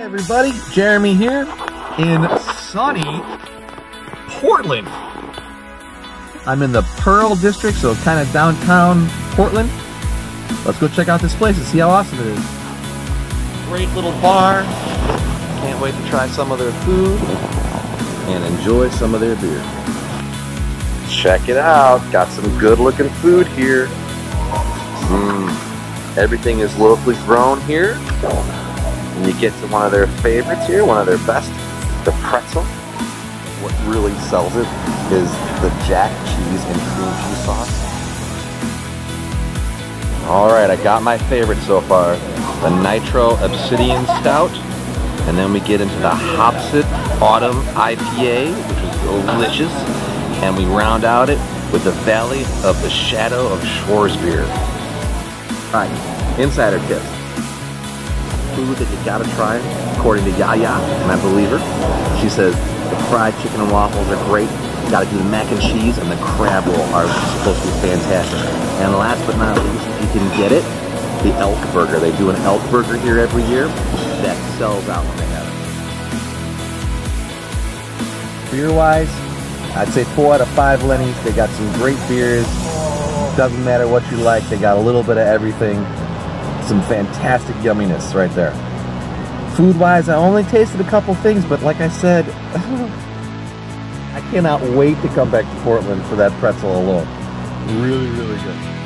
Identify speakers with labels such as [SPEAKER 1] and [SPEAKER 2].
[SPEAKER 1] everybody, Jeremy here in sunny Portland. I'm in the Pearl District, so kind of downtown Portland. Let's go check out this place and see how awesome it is. Great little bar. Can't wait to try some of their food and enjoy some of their beer. Check it out. Got some good looking food here. Mm. Everything is locally grown here. And you get to one of their favorites here, one of their best, the pretzel. What really sells it is the jack cheese and cream cheese sauce. All right, I got my favorite so far, the Nitro Obsidian Stout. And then we get into the Hopsit Autumn IPA, which is delicious. And we round out it with the Valley of the Shadow of Schwarzbier. All right, insider tips food that you gotta try, according to Yaya, and I believe her. She says the fried chicken and waffles are great. You gotta do the mac and cheese and the crab roll are supposed to be fantastic. And last but not least, if you can get it, the elk burger. They do an elk burger here every year that sells out when they have it. Beer-wise, I'd say four out of five Lenny's. They got some great beers. Doesn't matter what you like, they got a little bit of everything some fantastic yumminess right there. Food wise, I only tasted a couple things, but like I said, I cannot wait to come back to Portland for that pretzel alone. Really, really good.